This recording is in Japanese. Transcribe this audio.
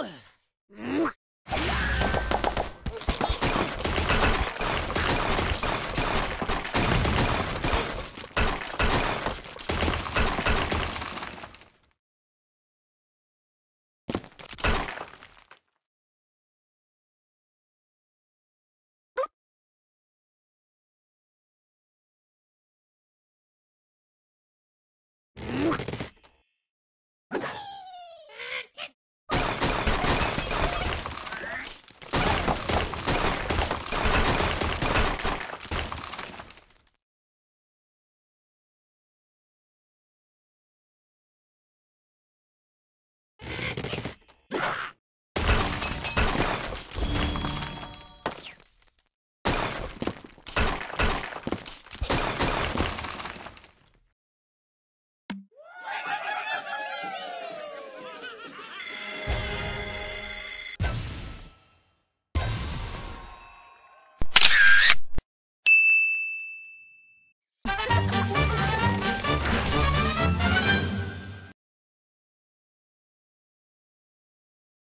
Ugh!